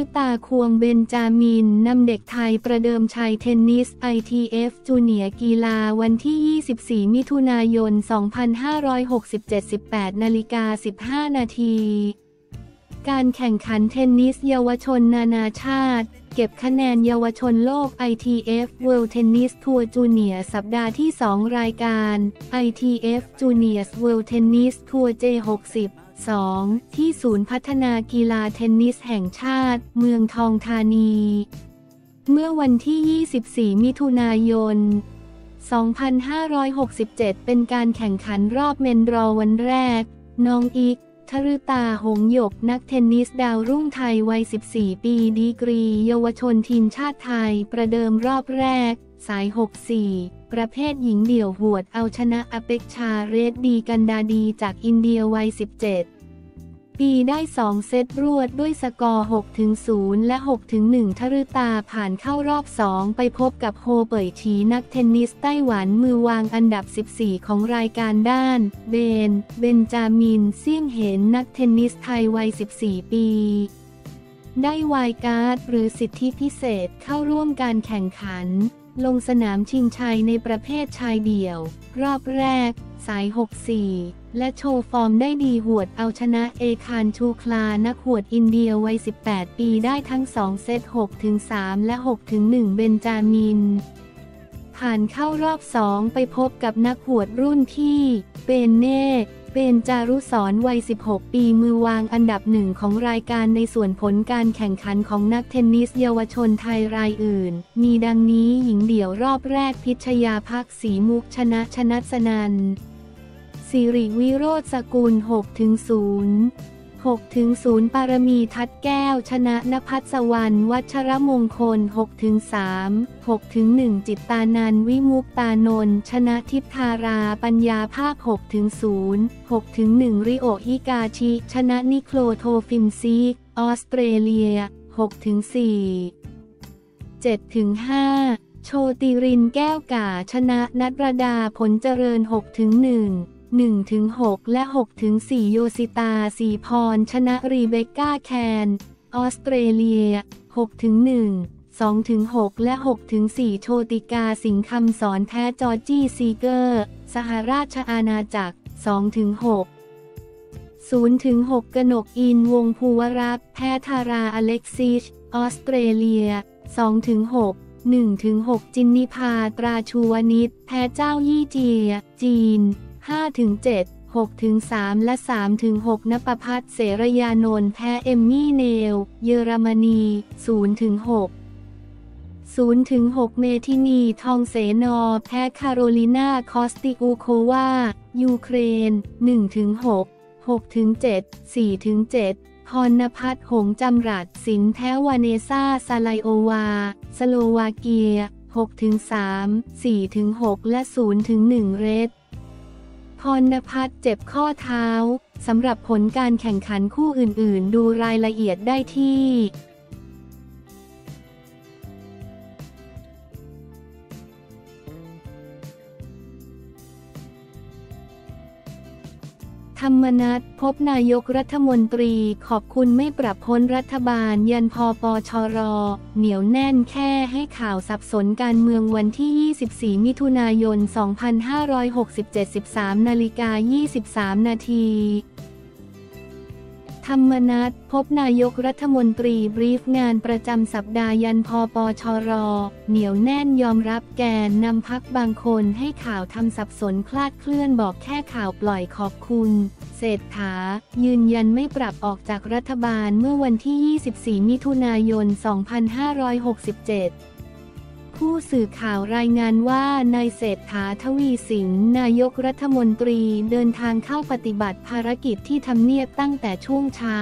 ฤตาควงเบนจามินนำเด็กไทยประเดิมชัยเทนนิส ITF จูเนียกีฬาวันที่ 24 มิถุนายน 2567 18นาฬิกา15 นาทีการแข่งขันเทนนิสเยาวชนนานาชาติ เก็บคะแนนเยาวชนโลก ITF World Tennis Tour Junior สัปดาห์ที่ 2 รายการ ITF Juniors World Tennis Tour J60 2. ที่ศูนย์พัฒนากีฬาเทนนิสแห่งชาติ เมืองทองธานี เมื่อวันที่ 24 มิถุนายน 2567 เป็นการแข่งขันรอบเมนรอวันแรก น้องอีก ทฤตาหงหยกนักเทนนิสดาวรุ่งไทยวัย 14 ปีดีกรี เยาวชนทีมชาติไทย ประเดิมรอบแรก สาย 64 ประเภทหญิงเดี่ยวหวดเอาชนะอเปกชาเรดดีกันดาดีจากอินเดียวัย 17 ปีได้ 2 เซตรวดด้วยสกอร์ 6-0 และ 6-1ธฤตาผ่านเข้ารอบ 2 ไปพบกับโฮเป่ยชีนักเทนนิสไต้หวันมือวางอันดับ 14 ของรายการด้าน เบน เบนจามินเซี่ยงเห็นนักเทนนิสไทยวัย 14 ปี ได้ wild card หรือสิทธิพิเศษเข้าร่วมการแข่งขัน ลงสนามชิงชัยในประเภทชายเดี่ยว รอบแรก สาย 64 และโชว์ฟอร์มได้ดีหวดเอาชนะเอคานชูคลา นักหวดอินเดียวัย 18 ปีได้ทั้ง 2 เซต 6-3 และ 6-1 เบนจามิน ผ่านเข้ารอบ 2 ไปพบกับนักหวดรุ่นที่เปนเน่เป็นจารุสรวัย 16 ปีมือวางอันดับหนึ่งของรายการในส่วนผลการแข่งขันของนักเทนนิสเยาวชนไทยรายอื่น มีดังนี้หญิงเดี่ยวรอบแรกพิชยาพักศรีมุกชนะชนะสนัน สิริวิโรธสกุล6-0 6-0ปารมีทัดแก้ว ชนะนภัสวรรณวัชรมงคล6-3 6-1จิตตานันวิมุกตานนชนะทิพธาราปัญญาภาค6-0 6-1ริโอฮิกาชิ ชนะนิโคลโทฟิมซีกออสเตรเลีย6-4 7-5โชติรินแก้วกาชนะนัดรดาผลเจริญ6-1 1-6 และ 6-4 โยซิตาสีพร ชนะรีเบคก้าแคน ออสเตรเลีย 6-1 2-6 และ 6-4 โชติกาสิงคำสอนแพ้จอร์จี้ซีเกอร์ สหราชอาณาจักร 2-6 0-6 กนกอินวงภูวรักแพ้ทาราอเล็กซิช ออสเตรเลีย 2-6 1-6 จินนิพาตราชูวนิชแพ้เจ้ายี่เจีย จีน 5-7 6-3 และ 3-6นปพัฒเสรยานนท์แพ้เอมมี่เนล เยอรมนี0-6 0-6 เมทินีทองเสนอแพ้คาโรลินาคอสติกูโควา ยูเครน 1-6 6-7 4-7 พรณพัฒน์หงจำรัดสินแพ้วาเนซ่าซาไลโอวา สโลวาเกีย 6-3 4-6 และ 0-1 เรด พรณพัฒน์เจ็บข้อเท้า สำหรับผลการแข่งขันคู่อื่นๆ ดูรายละเอียดได้ที่ ธรรมนัตพบนายกรัฐมนตรีขอบคุณไม่ปรับพ้นรัฐบาล ยันพอปอชรเหนียวแน่นแค่ให้ข่าวสับสนการเมืองวันที่ 24 มิถุนายน 2567 13นาฬิกา23 นาที ธรรมนัตพบนายกรัฐมนตรีบรีฟงานประจำสัปดาห์ยันพอปอชรอ เหนียวแน่นยอมรับแกนนำพักบางคนให้ข่าวทำสับสนคลาดเคลื่อนบอกแค่ข่าวปล่อยขอบคุณ เศรษฐา ยืนยันไม่ปรับออกจากรัฐบาลเมื่อวันที่ 24 มิถุนายน 2567 ผู้สื่อข่าวรายงานว่านายเศรษฐาทวีสินนายกรัฐมนตรีเดินทางเข้าปฏิบัติภารกิจที่ทำเนียบตั้งแต่ช่วงเช้า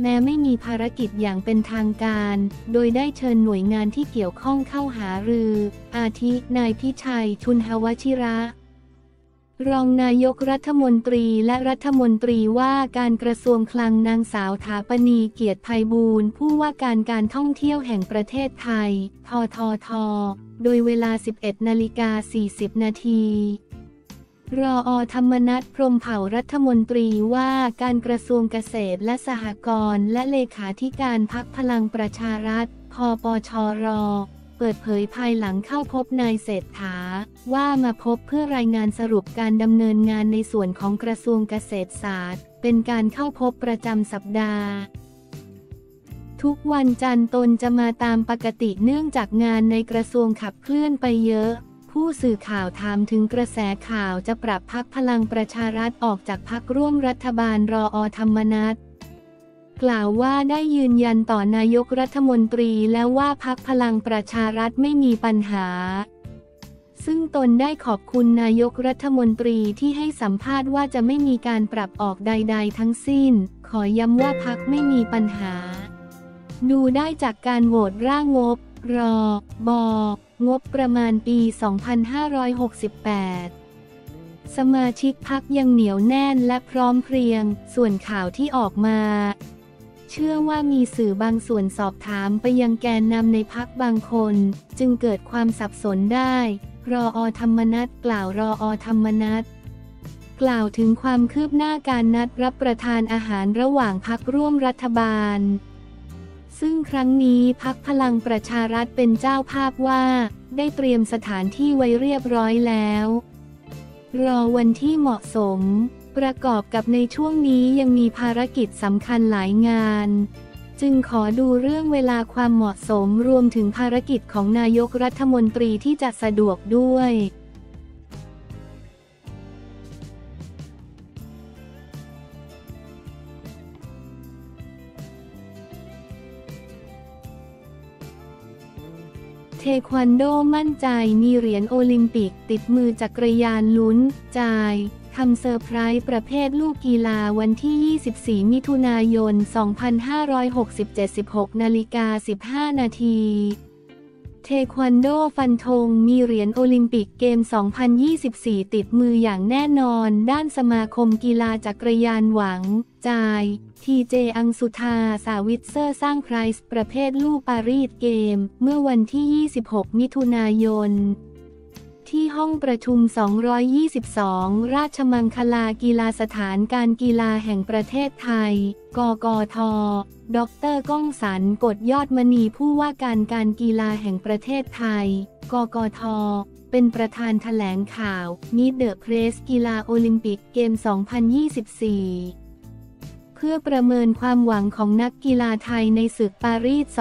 แม้ไม่มีภารกิจอย่างเป็นทางการ โดยได้เชิญหน่วยงานที่เกี่ยวข้องเข้าหารือ อาทินายพิชัยชุนหวชิระ รองนายกรัฐมนตรีและรัฐมนตรีว่าการกระทรวงคลังนางสาวถาปณีเกียรติภัยบูรณ์ผู้ว่าการการท่องเที่ยวแห่งประเทศไทย ททท โดยเวลา 11 นาฬิกา 40 นาทีรออธรรมนัฐพรมเผ่ารัฐมนตรีว่าการกระทรวงเกษตรและสหกรณ์และเลขาธิการพักพลังประชารัฐพปชร เปิดเผยภายหลังเข้าพบนายเศรษฐา ว่ามาพบเพื่อรายงานสรุปการดำเนินงานในส่วนของกระทรวงเกษตรศาสตร์ เป็นการเข้าพบประจำสัปดาห์ ทุกวันจันทร์ตนจะมาตามปกติเนื่องจากงานในกระทรวงขับเคลื่อนไปเยอะ ผู้สื่อข่าวถามถึงกระแสข่าวจะปรับพักพลังประชารัฐออกจากพักร่วมรัฐบาลรออธรรมนัฐ กล่าวว่าได้ยืนยันต่อนายกรัฐมนตรีแล้วว่าพักพลังประชารัฐไม่มีปัญหา ซึ่งตนได้ขอบคุณนายกรัฐมนตรีที่ให้สัมภาษณ์ว่าจะไม่มีการปรับออกใด ๆ ทั้งสิ้น ขอย้ำว่าพักไม่มีปัญหา ดูได้จากการโหวตร่างงบ รอ บองบประมาณปี 2568สมาชิกพักยังเหนียวแน่นและพร้อมเพรียง ส่วนข่าวที่ออกมา เชื่อว่ามีสื่อบางส่วนสอบถามไปยังแกนนำในพักบางคน จึงเกิดความสับสนได้ รออธรรมนัตกล่าวรออธรรมนัตกล่าวถึงความคืบหน้าการนัดรับประทานอาหารระหว่างพักร่วมรัฐบาล ซึ่งครั้งนี้พักพลังประชารัฐเป็นเจ้าภาพว่า ได้เตรียมสถานที่ไว้เรียบร้อยแล้ว รอวันที่เหมาะสม ประกอบกับในช่วงนี้ยังมีภารกิจสำคัญหลายงาน จึงขอดูเรื่องเวลาความเหมาะสมรวมถึงภารกิจของนายกรัฐมนตรีที่จะสะดวกด้วยเทควันโดมั่นใจมีเหรียญโอลิมปิกติดมือจักรยานลุ้น จ่าย ทำเซอร์ไพรส์ประเภทลูกกีฬาวันที่ 24 มิถุนายน 2567 16นาฬิกา15 นาทีเทควันโดฟันธงมีเหรียญโอลิมปิกเกม 2024 ติดมืออย่างแน่นอน ด้านสมาคมกีฬาจักรยานหวังจ่าย ทีเจอังสุธา สาวิตเซอร์สร้างไพรส์ประเภทลูกปารีสเกม เมื่อวันที่ 26 มิถุนายน ที่ห้องประชุม 222 ราชมังคลากีฬาสถานการกีฬาแห่งประเทศไทย กกท ดรก้องสรรกฎยอดมณีผู้ว่าการการกีฬาแห่งประเทศไทย กกท เป็นประธานแถลงข่าว Meet the Press กีฬาโอลิมปิกเกม 2024 พื่อประเมินความหวังของนักกีฬาไทยในศึกปารีส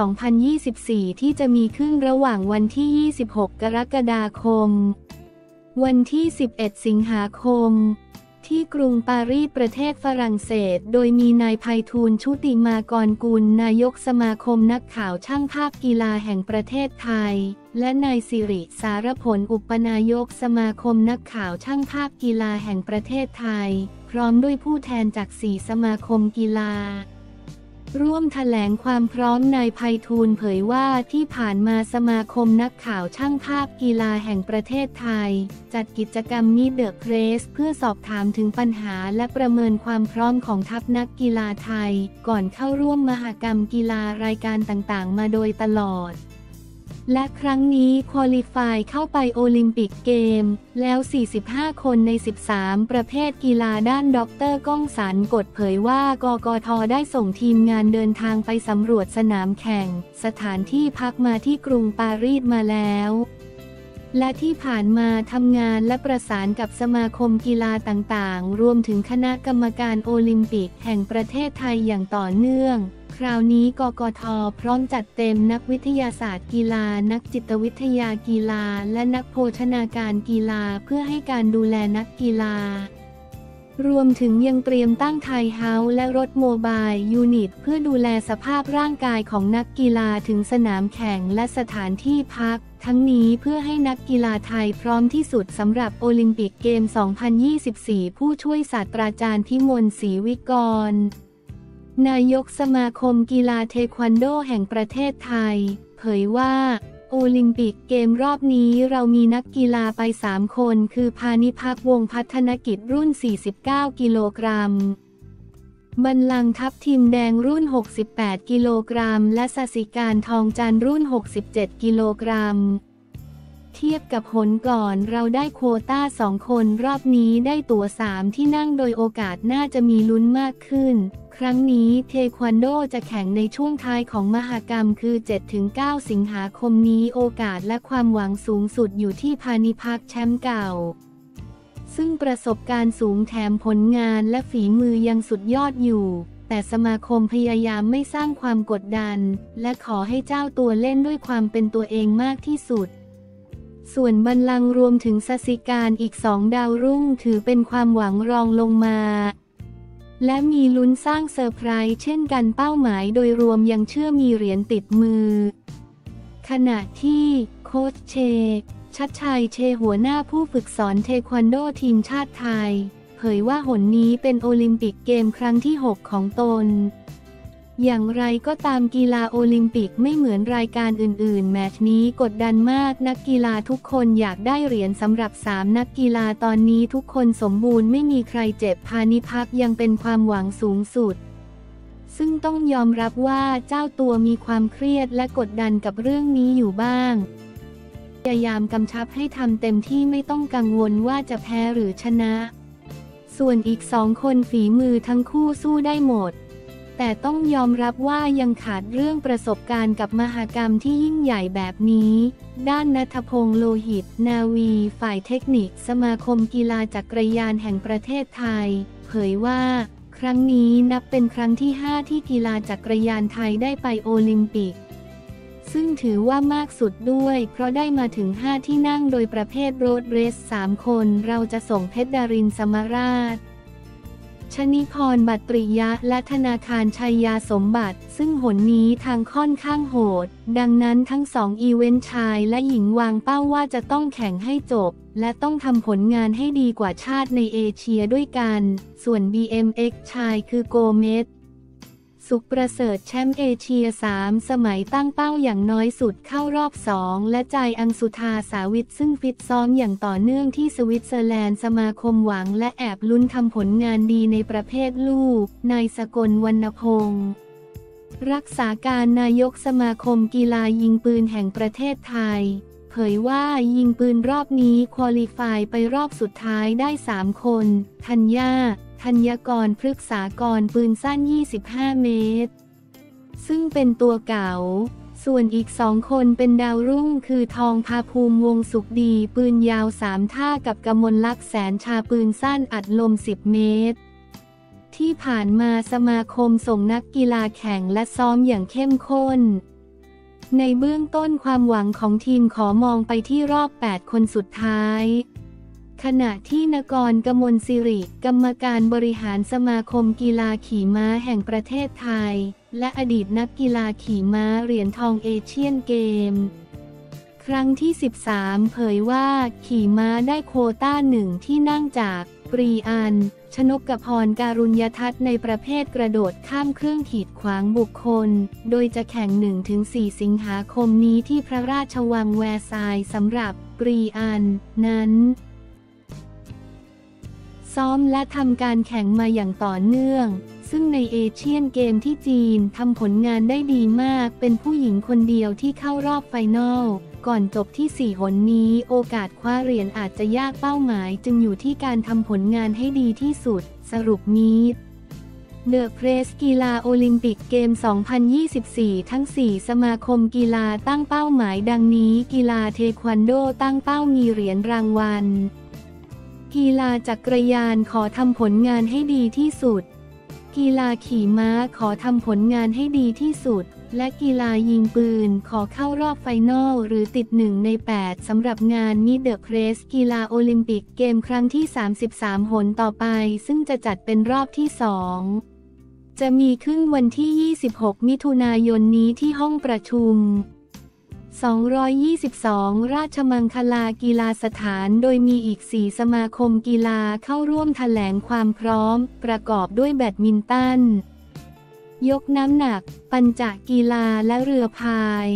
2024 ที่จะมีขึ้นระหว่างวันที่ 26 กรกฎาคม วันที่ 11 สิงหาคม ที่กรุงปารีสประเทศฝรั่งเศส โดยมีนายภัยทูลชุติมากรกุลนายกสมาคมนักข่าวช่างภาพกีฬาแห่งประเทศไทย และนายสิริสารผลอุปนายกสมาคมนักข่าวช่างภาพกีฬาแห่งประเทศไทย พร้อมด้วยผู้แทนจากสี่สมาคมกีฬา ร่วมถแถลงความพร้อมนายภัยทูลเผยว่าที่ผ่านมาสมาคมนักข่าวช่างภาพกีฬาแห่งประเทศไทย จัดกิจกรรม Meet the Press เพื่อสอบถามถึงปัญหาและประเมินความพร้อมของทัพนักกีฬาไทย ก่อนเข้าร่วมมหกรรมกีฬารายการต่างๆ มาโดยตลอด และครั้งนี้ qualify เข้าไปโอลิมปิกเกม แล้ว 45 คนใน 13 ประเภทกีฬาด้านด็อกเตอร์ก้องศักดเผยว่ากกทได้ส่งทีมงานเดินทางไปสำรวจสนามแข่ง สถานที่พักมาที่กรุงปารีสมาแล้วและที่ผ่านมาทำงานและประสานกับสมาคมกีฬาต่างๆ รวมถึงคณะกรรมการโอลิมปิกแห่งประเทศไทยอย่างต่อเนื่อง คราวนี้กกทพร้อมจัดเต็มนักวิทยาศาสตร์กีฬา นักจิตวิทยากีฬา และนักโภชนาการกีฬาเพื่อให้การดูแลนักกีฬา รวมถึงยังเตรียมตั้ง Thai House และรถ mobile unit เพื่อดูแลสภาพร่างกายของนักกีฬาถึงสนามแข่งและสถานที่พัก ทั้งนี้เพื่อให้นักกีฬาไทยพร้อมที่สุดสำหรับโอลิมปิกเกม 2024 ผู้ช่วยศาสตราจารย์พิมลศรีวิกร นายกสมาคมกีฬาเทควันโดแห่งประเทศไทย เผยว่าโอลิมปิกเกมรอบนี้เรามีนักกีฬาไป 3 คน คือพานิพักวงพัฒนกิจรุ่น 49 กิโลกรัม บัลลังทัพทีมแดงรุ่น 68 กิโลกรัม และสสิการทองจันรุ่น 67 กิโลกรัม เทียบกับหนก่อนเราได้โควต้าสองคนรอบนี้ได้ตั๋วสามที่นั่งโดยโอกาสน่าจะมีลุ้นมากขึ้น ครั้งนี้เทควันโดจะแข่งในช่วงท้ายของมหกรรมคือ 7-9 สิงหาคมนี้โอกาสและความหวังสูงสุดอยู่ที่พานิพักแชมป์เก่า ซึ่งประสบการณ์สูงแถมผลงานและฝีมือยังสุดยอดอยู่แต่สมาคมพยายามไม่สร้างความกดดัน และขอให้เจ้าตัวเล่นด้วยความเป็นตัวเองมากที่สุด ส่วนบัลลังก์รวมถึงศศิกานต์อีกสองดาวรุ่งถือเป็นความหวังรองลงมา และมีลุ้นสร้างเซอร์ไพรส์เช่นกันเป้าหมายโดยรวมยังเชื่อมีเหรียญติดมือ ขณะที่โค้ชเช ชัชชัยเชหัวหน้าผู้ฝึกสอนเทควันโดทีมชาติไทย เผยว่าหนนี้เป็นโอลิมปิกเกมครั้งที่ 6 ของตน อย่างไรก็ตามกีฬาโอลิมปิกไม่เหมือนรายการอื่น ๆ แมตช์นี้กดดันมากนักกีฬาทุกคนอยากได้เหรียญสำหรับ 3 นักกีฬาตอนนี้ทุกคนสมบูรณ์ไม่มีใครเจ็บพานิพักยังเป็นความหวังสูงสุด ซึ่งต้องยอมรับว่าเจ้าตัวมีความเครียดและกดดันกับเรื่องนี้อยู่บ้างพยายามกำชับให้ทำเต็มที่ไม่ต้องกังวลว่าจะแพ้หรือชนะ ส่วนอีกสองคนฝีมือทั้งคู่สู้ได้หมด แต่ต้องยอมรับว่ายังขาดเรื่องประสบการณ์กับมหากรรมที่ยิ่งใหญ่แบบนี้ ด้านนัทพงษ์โลหิต นาวี ฝ่ายเทคนิค สมาคมกีฬาจักรยานแห่งประเทศไทย เผยว่า ครั้งนี้นับเป็นครั้งที่ 5 ที่กีฬาจักรยานไทยได้ไปโอลิมปิก ซึ่งถือว่ามากสุดด้วย เพราะได้มาถึง 5 ที่นั่งโดยประเภทโรดเรส 3 คน เราจะส่งเพชรดารินสมราช ชนิพรบัตรปริยะ และธนาคารชัยยาสมบัติ ซึ่งหนนี้ทางค่อนข้างโหด ดังนั้นทั้งสองอีเวนต์ชายและหญิงวางเป้าว่าจะต้องแข่งให้จบ และต้องทำผลงานให้ดีกว่าชาติในเอเชียด้วยกัน ส่วน BMX ชายคือโกเมส สุขประเสริฐแชมป์เอเชีย 3 สมัยตั้งเป้าอย่างน้อยสุดเข้ารอบ 2 และใจอังสุธาสาวิทซึ่งฟิตซ้อมอย่างต่อเนื่องที่สวิตเซอร์แลนด์สมาคมหวังและแอบลุ้นทำผลงานดีในประเภทลู่ นายสกลวรรณพงศ์รักษาการนายกสมาคมกีฬายิงปืนแห่งประเทศไทย เผยว่ายิงปืนรอบนี้ qualify ไปรอบสุดท้ายได้ 3 คน ธัญญา ธัญกรพฤกษากรปืนสั้น 25 เมตร ซึ่งเป็นตัวเก่า ส่วนอีกสองคนเป็นดาวรุ่งคือทองพาภูมิวงสุขดีปืนยาวสามท่ากับกมลลักษ์แสนชาปืนสั้นอัดลม 10 เมตรที่ผ่านมาสมาคมส่งนักกีฬาแข่งและซ้อมอย่างเข้มข้น ในเบื้องต้นความหวังของทีมขอมองไปที่รอบ 8 คนสุดท้าย ขณะที่นกรกมลสิริ กรรมการบริหารสมาคมกีฬาขี่ม้าแห่งประเทศไทย และอดีตนักกีฬาขี่ม้าเหรียญทองเอเชียนเกม ครั้งที่ 13 เผยว่าขี่ม้าได้โคต้าหนึ่งที่นั่งจากปรีอัน ชนกกพรการุญยทัศน์ในประเภทกระโดดข้ามเครื่องขีดขวางบุคคล โดยจะแข่ง 1-4 สิงหาคมนี้ที่พระราชวังแวร์ซายน์สำหรับปรีอัน นั้น ซ้อมและทำการแข่งมาอย่างต่อเนื่อง ซึ่งในเอเชียนเกมที่จีนทำผลงานได้ดีมาก เป็นผู้หญิงคนเดียวที่เข้ารอบ final ก่อนจบที่ 4 หนนี้โอกาสคว้าเหรียญอาจจะยากเป้าหมาย จึงอยู่ที่การทำผลงานให้ดีที่สุด สรุป Meet the Press กีฬาโอลิมปิกเกม 2024 ทั้ง 4 สมาคมกีฬาตั้งเป้าหมายดังนี้ กีฬาเทควันโดตั้งเป้ามีเหรียญรางวัล กีฬาจักรยานขอทำผลงานให้ดีที่สุด กีฬาขี่ม้าขอทำผลงานให้ดีที่สุด และกีฬายิงปืนขอเข้ารอบ final หรือติดหนึ่งใน 8 สำหรับงาน Meet the Press กีฬาโอลิมปิกเกมครั้งที่ 33 หนต่อไป ซึ่งจะจัดเป็นรอบที่2จะมีขึ้นวันที่ 26 มิถุนายนนี้ที่ห้องประชุม 222 ราชมังคลากีฬาสถาน โดยมีอีก 4 สมาคมกีฬาเข้าร่วมแถลงความพร้อม ประกอบด้วยแบดมินตัน ยกน้ำหนัก ปัญจกีฬาและเรือพาย